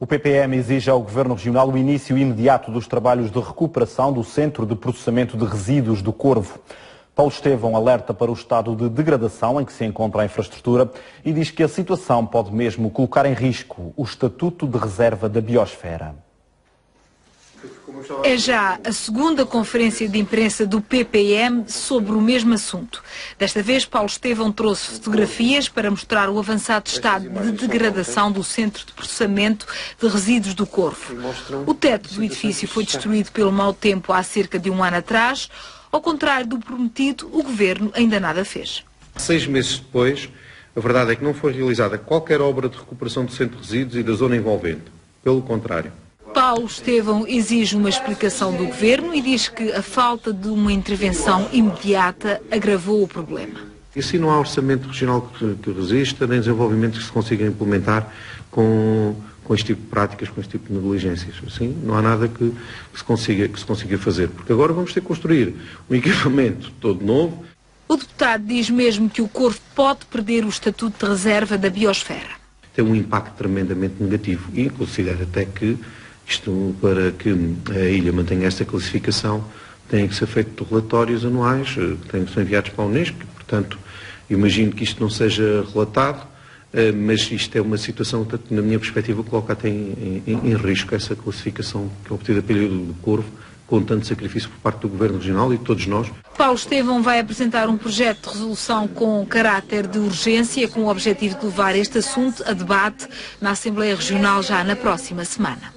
O PPM exige ao Governo Regional o início imediato dos trabalhos de recuperação do Centro de Processamento de Resíduos do Corvo. Paulo Estevão alerta para o estado de degradação em que se encontra a infraestrutura e diz que a situação pode mesmo colocar em risco o Estatuto de Reserva da Biosfera. É já a segunda conferência de imprensa do PPM sobre o mesmo assunto. Desta vez, Paulo Estevão trouxe fotografias para mostrar o avançado estado de degradação do centro de processamento de resíduos do Corvo. O teto do edifício foi destruído pelo mau tempo há cerca de um ano atrás. Ao contrário do prometido, o governo ainda nada fez. Seis meses depois, a verdade é que não foi realizada qualquer obra de recuperação do centro de resíduos e da zona envolvente. Pelo contrário. Paulo Estevão exige uma explicação do governo e diz que a falta de uma intervenção imediata agravou o problema. E assim não há orçamento regional que, que resista, nem desenvolvimento que se consiga implementar com, com este tipo de práticas, com este tipo de negligências. Assim, não há nada que, que, se consiga, que se consiga fazer, porque agora vamos ter que construir um equipamento todo novo. O deputado diz mesmo que o Corvo pode perder o estatuto de reserva da biosfera. Tem um impacto tremendamente negativo e considera até que isto, para que a ilha mantenha esta classificação, têm que ser feitos relatórios anuais, eh, que têm que ser enviados para a Unesco, portanto, imagino que isto não seja relatado, eh, mas isto é uma situação que, na minha perspectiva, coloca até em, em, em risco essa classificação que é obtida pelo do Corvo, com tanto sacrifício por parte do Governo Regional e de todos nós. Paulo Estevão vai apresentar um projeto de resolução com caráter de urgência, com o objetivo de levar este assunto a debate na Assembleia Regional já na próxima semana.